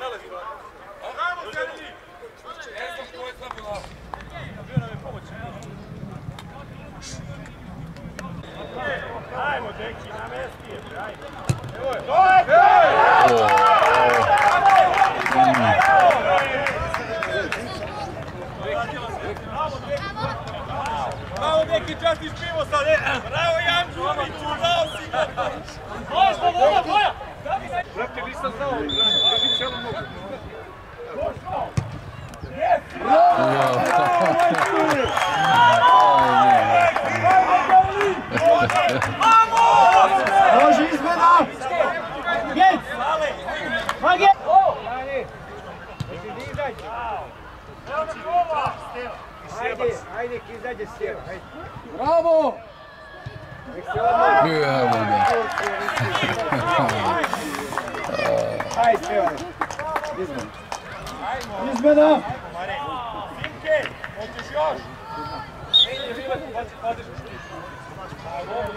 Nalazi. Bravo, Sergi! Bio nam je. Ajmo, deki, mesti je. Evo je. Bravo, deki, častiš pivo sad, e! Bravo, Jančuviću, bravo si! Možda, voda, boja! Brate, nisam znao, drži cijelu nogu. Može Ajde, ajde, ki izađe sjeva, ajde. Bravo! Evo ga. Ajde, sjeva. Izmena. Izmena! Hoćeš još? Ej, život, hoćeš, hoćeš.